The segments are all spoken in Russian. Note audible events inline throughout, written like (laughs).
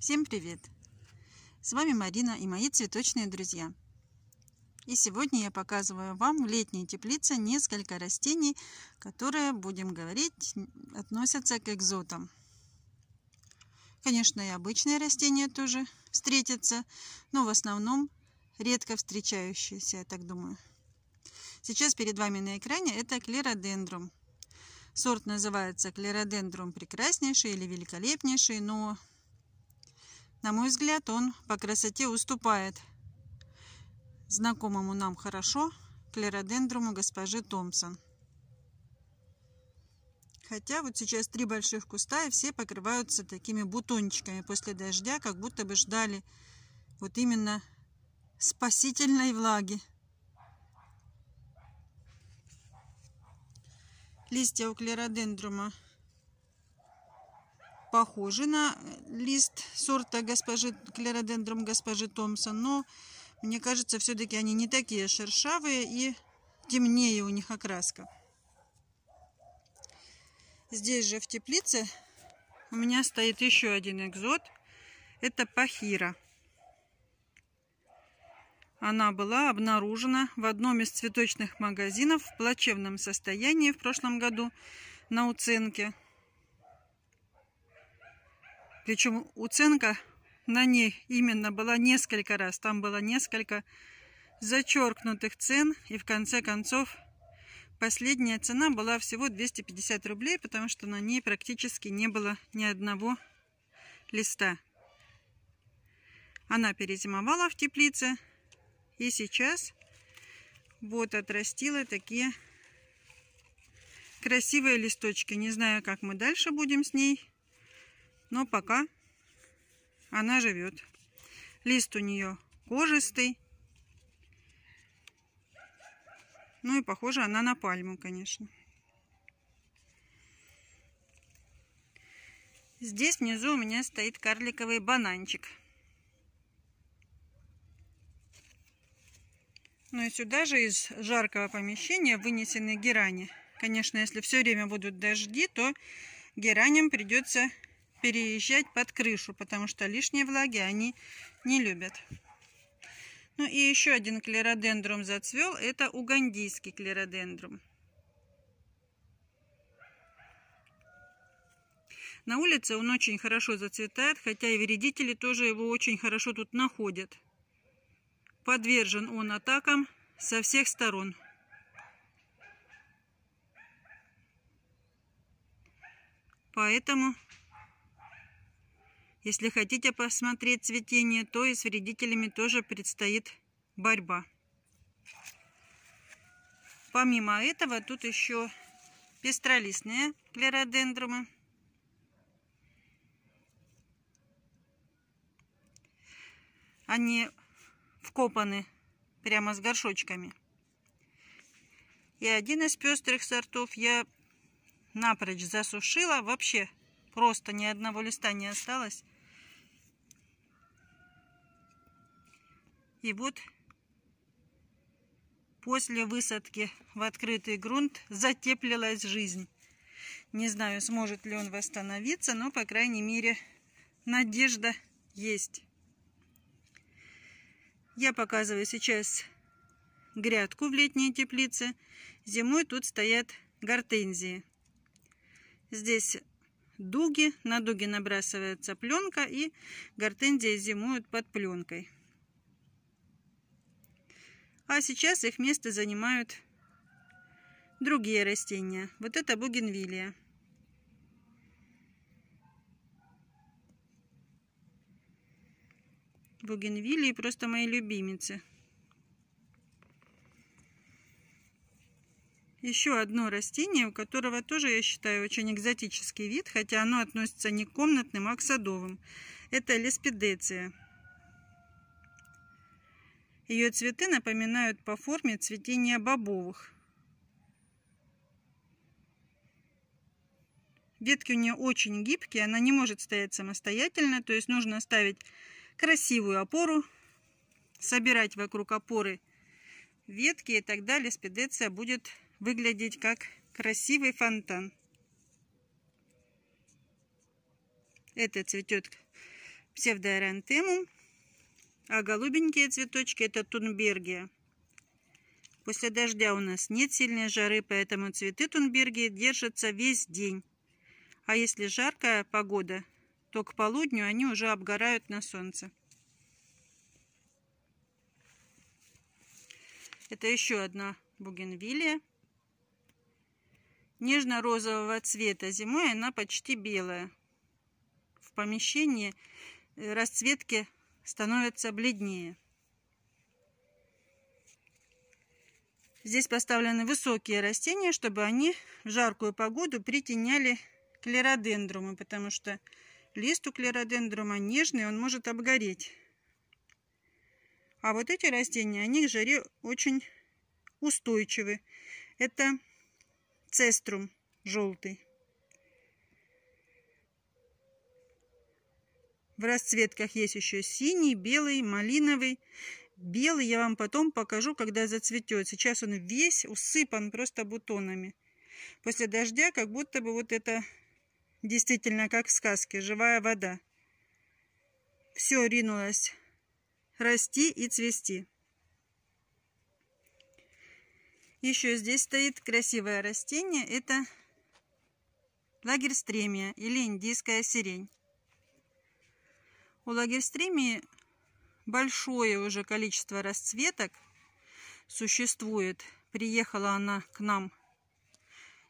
Всем привет! С вами Марина и мои цветочные друзья. И сегодня я показываю вам в летней теплице несколько растений, которые, будем говорить, относятся к экзотам. Конечно, и обычные растения тоже встретятся, но в основном редко встречающиеся, я так думаю. Сейчас перед вами на экране это клеродендрум. Сорт называется клеродендрум прекраснейший или великолепнейший, но на мой взгляд, он по красоте уступает знакомому нам хорошо клеродендруму госпожи Томпсон. Хотя вот сейчас три больших куста и все покрываются такими бутончиками после дождя, как будто бы ждали вот именно спасительной влаги. Листья у клеродендрума похожи на лист сорта госпожи клеродендрум госпожи Томпсон, но мне кажется, все-таки они не такие шершавые и темнее у них окраска. Здесь же в теплице у меня стоит еще один экзот. Это пахира. Она была обнаружена в одном из цветочных магазинов в плачевном состоянии в прошлом году на уценке. Причем уценка на ней именно была несколько раз. Там было несколько зачеркнутых цен. И в конце концов последняя цена была всего 250 рублей, потому что на ней практически не было ни одного листа. Она перезимовала в теплице. И сейчас вот отрастила такие красивые листочки. Не знаю, как мы дальше будем с ней но пока она живет. Лист у нее кожистый. Ну и похожа она на пальму, конечно. Здесь внизу у меня стоит карликовый бананчик. Ну и сюда же из жаркого помещения вынесены герани. Конечно, если все время будут дожди, то гераням придется переезжать под крышу, потому что лишние влаги они не любят. Ну и еще один клеродендрум зацвел. Это угандийский клеродендрум. На улице он очень хорошо зацветает, хотя и вредители тоже его очень хорошо тут находят. Подвержен он атакам со всех сторон. Поэтому если хотите посмотреть цветение, то и с вредителями тоже предстоит борьба. Помимо этого, тут еще пестролистные клеродендрумы. Они вкопаны прямо с горшочками. И один из пестрых сортов я напрочь засушила. Вообще просто ни одного листа не осталось. И вот после высадки в открытый грунт затеплилась жизнь. Не знаю, сможет ли он восстановиться, но, по крайней мере, надежда есть. Я показываю сейчас грядку в летней теплице. Зимой тут стоят гортензии. Здесь дуги, на дуги набрасывается пленка и гортензии зимуют под пленкой. А сейчас их место занимают другие растения. Вот это бугенвилия. Бугенвилии просто мои любимицы. Еще одно растение, у которого тоже, я считаю, очень экзотический вид, хотя оно относится не к комнатным, а к садовым. Это леспидеция. Ее цветы напоминают по форме цветения бобовых. Ветки у нее очень гибкие, она не может стоять самостоятельно, то есть нужно ставить красивую опору, собирать вокруг опоры ветки, и тогда леспидеция будет выглядеть как красивый фонтан. Это цветет псевдоэрантемум, а голубенькие цветочки это тунбергия. После дождя у нас нет сильной жары, поэтому цветы тунбергии держатся весь день. А если жаркая погода, то к полудню они уже обгорают на солнце. Это еще одна бугенвилия. Нежно-розового цвета. Зимой она почти белая. В помещении э, расцветки становятся бледнее. Здесь поставлены высокие растения, чтобы они в жаркую погоду притеняли клеродендромы, потому что лист у клеродендрома нежный, он может обгореть. А вот эти растения, они к жаре очень устойчивы. Это цеструм желтый. В расцветках есть еще синий, белый, малиновый. Белый я вам потом покажу, когда зацветет. Сейчас он весь усыпан просто бутонами. После дождя как будто бы вот это действительно как в сказке, живая вода. Все ринулось расти и цвести. Еще здесь стоит красивое растение. Это лагерстремия или индийская сирень. У лагерстремии большое уже количество расцветок существует. Приехала она к нам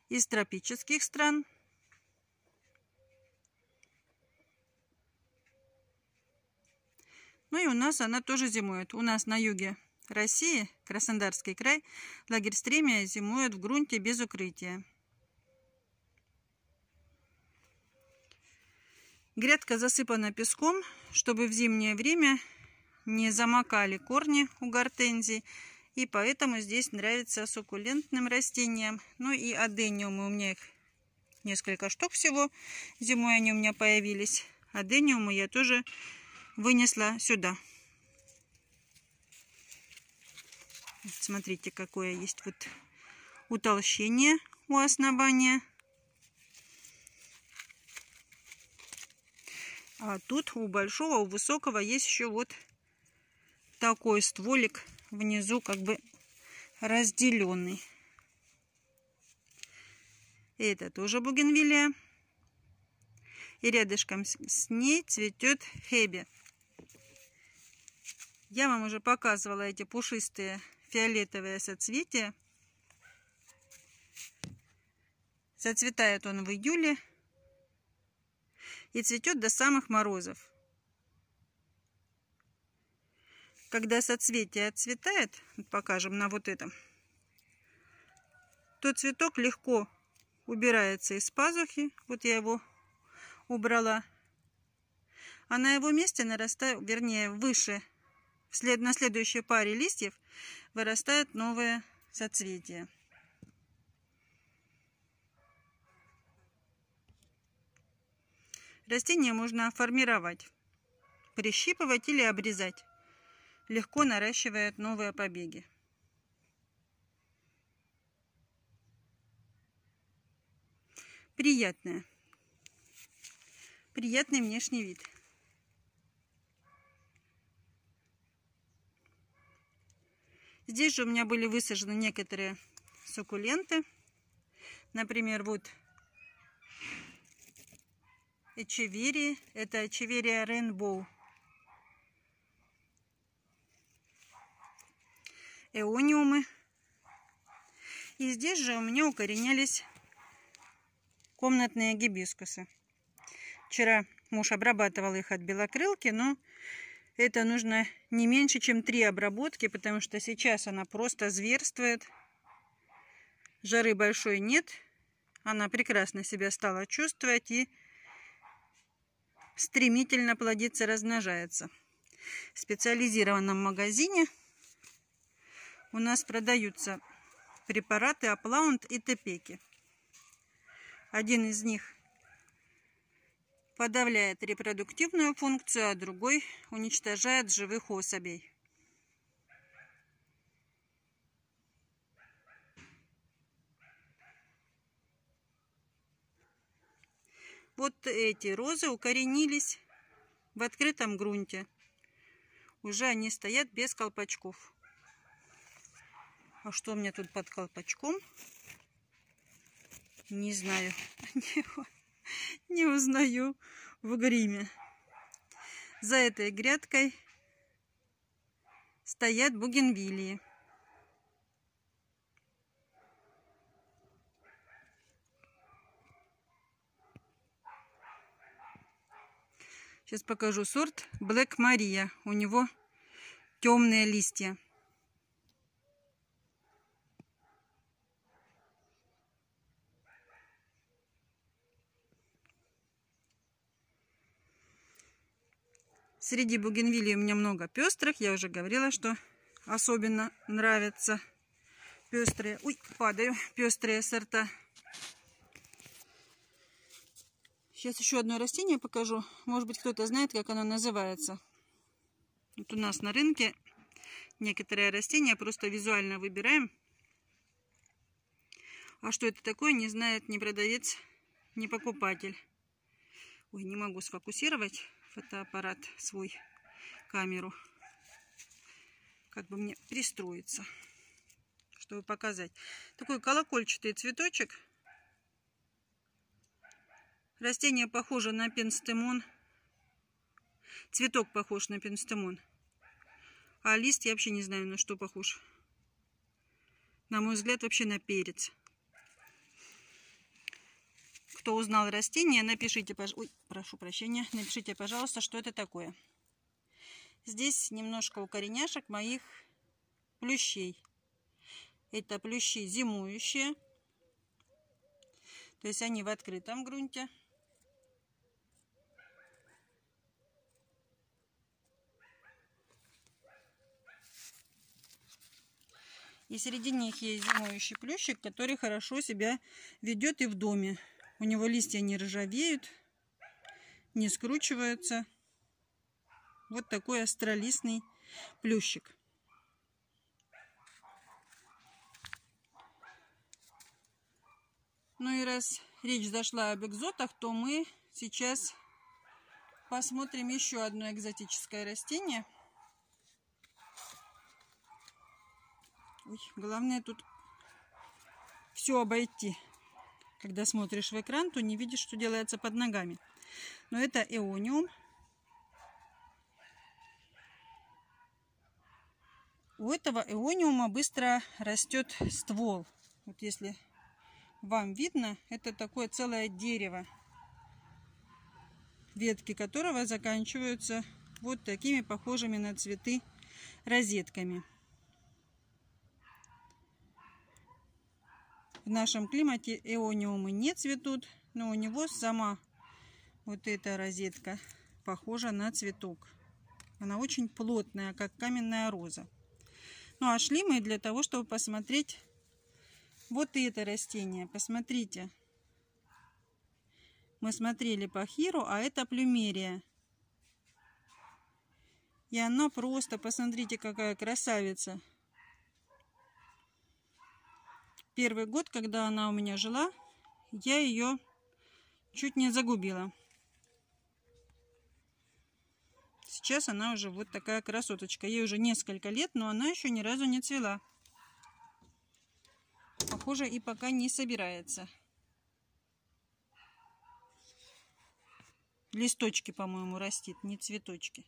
из тропических стран. Ну и у нас она тоже зимует. У нас на юге России, Краснодарский край, лагерь стремия зимует в грунте без укрытия. Грядка засыпана песком, чтобы в зимнее время не замокали корни у гортензий. И поэтому здесь нравится суккулентным растениям. Ну и адениумы у меня их несколько штук всего. Зимой они у меня появились. Адениумы я тоже вынесла сюда. Смотрите, какое есть вот утолщение у основания. А тут у большого, у высокого есть еще вот такой стволик внизу как бы разделенный. Это тоже бугенвилия. И рядышком с ней цветет хеби. Я вам уже показывала эти пушистые фиолетовые соцветия. Зацветает он в июле и цветет до самых морозов. Когда соцветие отцветает, покажем на вот этом, то цветок легко убирается из пазухи. Вот я его убрала. А на его месте нарастает, вернее, выше на следующей паре листьев вырастают новые соцветия. Растение можно формировать, прищипывать или обрезать. Легко наращивает новые побеги. Приятное. Приятный внешний вид. Здесь же у меня были высажены некоторые суккуленты. Например, вот эчеверии. Это эчеверия Rainbow. Эониумы. И здесь же у меня укоренялись комнатные гибискусы. Вчера муж обрабатывал их от белокрылки, но это нужно не меньше, чем три обработки, потому что сейчас она просто зверствует. Жары большой нет. Она прекрасно себя стала чувствовать и стремительно плодится, размножается. В специализированном магазине у нас продаются препараты Аплаунт и Тепеки. Один из них подавляет репродуктивную функцию, а другой уничтожает живых особей. Вот эти розы укоренились в открытом грунте. Уже они стоят без колпачков. А что у меня тут под колпачком? Не знаю. (laughs) Не, не узнаю в гриме. За этой грядкой стоят бугенвилии. Сейчас покажу сорт Black Maria. У него темные листья. Среди бугенвилий у меня много пестрых. Я уже говорила, что особенно нравятся пестрые. Ой, падаю. Пестрые сорта. Сейчас еще одно растение покажу. Может быть, кто-то знает, как оно называется. Вот у нас на рынке некоторые растения просто визуально выбираем. А что это такое, не знает ни продавец, ни покупатель. Ой, не могу сфокусировать фотоаппарат свой, камеру. Как бы мне пристроиться, чтобы показать. Такой колокольчатый цветочек. Растение похоже на пенстемон. Цветок похож на пенстемон. А лист я вообще не знаю, на что похож. На мой взгляд, вообще на перец. Кто узнал растение, напишите, Ой, прошу прощения, напишите, пожалуйста, что это такое. Здесь немножко укореняшек моих плющей. Это плющи зимующие. То есть они в открытом грунте. И среди них есть зимующий плющик, который хорошо себя ведет и в доме. У него листья не ржавеют, не скручиваются. Вот такой астролистный плющик. Ну и раз речь зашла об экзотах, то мы сейчас посмотрим еще одно экзотическое растение. Ой, главное тут все обойти. Когда смотришь в экран, то не видишь, что делается под ногами. Но это эониум. У этого эониума быстро растет ствол. Вот если вам видно, это такое целое дерево, ветки которого заканчиваются вот такими похожими на цветы розетками. В нашем климате эониумы не цветут, но у него сама вот эта розетка похожа на цветок. Она очень плотная, как каменная роза. Ну а шли мы для того, чтобы посмотреть вот это растение. Посмотрите. Мы смотрели по хиру, а это плюмерия. И она просто, посмотрите, какая красавица. Первый год, когда она у меня жила, я ее чуть не загубила. Сейчас она уже вот такая красоточка. Ей уже несколько лет, но она еще ни разу не цвела. Похоже, и пока не собирается. Листочки, по-моему, растит, не цветочки.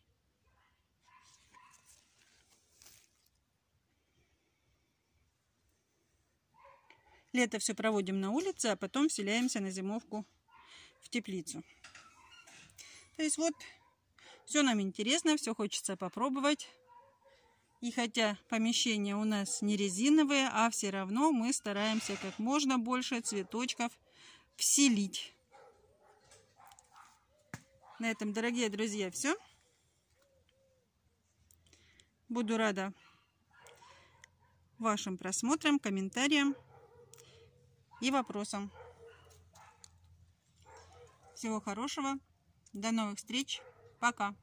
Лето все проводим на улице, а потом вселяемся на зимовку в теплицу. То есть вот все нам интересно, все хочется попробовать. И хотя помещения у нас не резиновые, а все равно мы стараемся как можно больше цветочков вселить. На этом, дорогие друзья, все. Буду рада вашим просмотрам, комментариям и вопросам. Всего хорошего. До новых встреч. Пока.